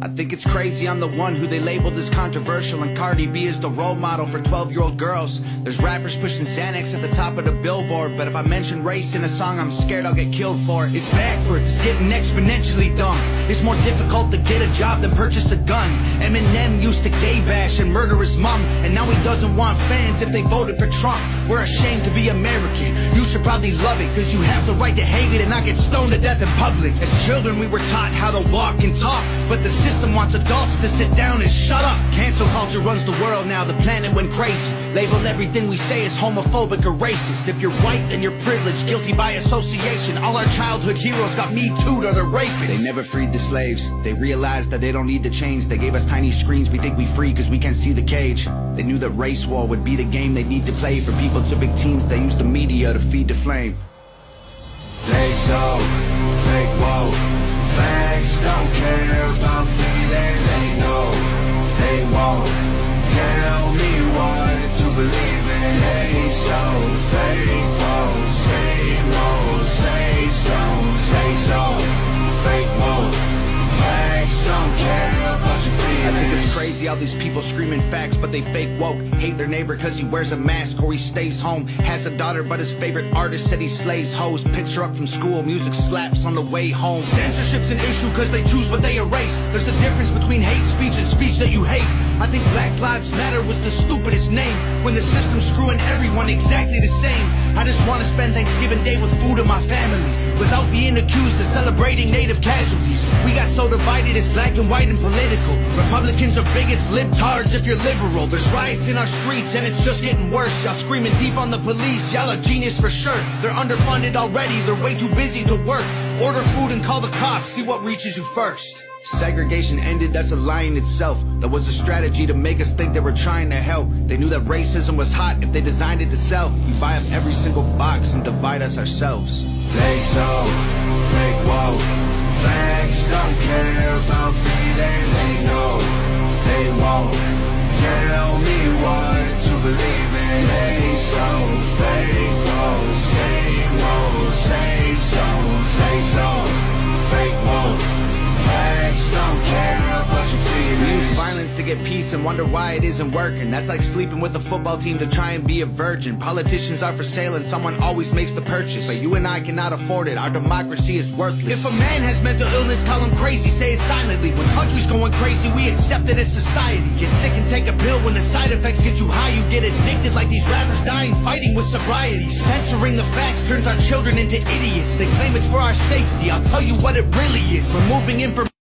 I think it's crazy I'm the one who they labeled as controversial And Cardi B is the role model for 12 year old girls. There's rappers pushing Xanax at the top of the billboard But if I mention race in a song I'm scared I'll get killed for it. It's backwards, it's getting exponentially dumb. It's more difficult to get a job than purchase a gun. Eminem used to gay bash and murder his mom And now he doesn't want fans if they voted for Trump. We're ashamed to be American. You should probably love it Cause you have the right to hate it and not get stoned to death in public. As children we were taught how to walk and talk But the system wants adults to sit down and shut up. Cancel culture runs the world now, the planet went crazy. Label everything we say as homophobic or racist. If you're white, then you're privileged, guilty by association. All our childhood heroes got me too or they're rapists. They never freed the slaves. They realized that they don't need to change. They gave us tiny screens, we think we free cause we can't see the cage. They knew that race war would be the game they need to play. For people to big teams, they use the media to feed the flame. They so fake woke, facts don't care how these people screaming facts, but they fake woke. Hate their neighbor cause he wears a mask or he stays home. Has a daughter, but his favorite artist said he slays hoes. Picks her up from school, music slaps on the way home. Censorship's an issue cause they choose what they erase. There's a difference between hate speech and speech that you hate. I think Black Lives Matter was the stupidest name when the system's screwing everyone exactly the same. I just wanna spend Thanksgiving Day with food and my family without being accused of celebrating native casualties. We got so divided, it's black and white and political. Republicans are bigots, libtards if you're liberal. There's riots in our streets and it's just getting worse. Y'all screaming deep on the police, y'all are genius for sure. They're underfunded already, they're way too busy to work. Order food and call the cops, see what reaches you first. Segregation ended, that's a lie in itself. That was a strategy to make us think they were trying to help. They knew that racism was hot if they designed it to sell. We buy up every single box and divide us ourselves. They so fake woke, facts don't care about to get peace and wonder why it isn't working. That's like sleeping with a football team to try and be a virgin. Politicians are for sale and someone always makes the purchase. But you and I cannot afford it. Our democracy is worthless. If a man has mental illness, call him crazy. Say it silently. When country's going crazy, we accept it as society. Get sick and take a pill when the side effects get you high. You get addicted like these rappers dying fighting with sobriety. Censoring the facts turns our children into idiots. They claim it's for our safety. I'll tell you what it really is. Removing information.